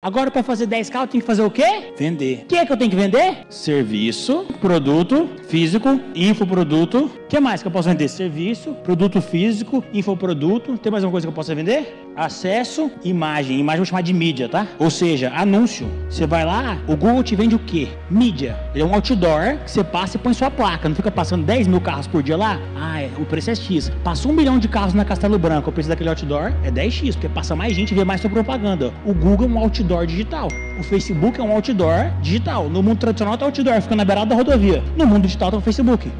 Agora, para fazer 10k, eu tenho que fazer o quê? Vender. O que é que eu tenho que vender? Serviço, produto físico, infoproduto. O que mais que eu posso vender? Serviço, produto físico, infoproduto. Tem mais alguma coisa que eu possa vender? Acesso, imagem. Imagem eu vou chamar de mídia, tá? Ou seja, anúncio. Você vai lá, o Google te vende o quê? Mídia. Ele é um outdoor que você passa e põe sua placa. Não fica passando 10 mil carros por dia lá? Ah, é, o preço é X. Passou um milhão de carros na Castelo Branco, o preço daquele outdoor é 10X, porque passa mais gente e vê mais sua propaganda. O Google é um outdoor digital. O Facebook é um outdoor digital. No mundo tradicional tá outdoor, fica na beirada da rodovia. No mundo digital tá o Facebook.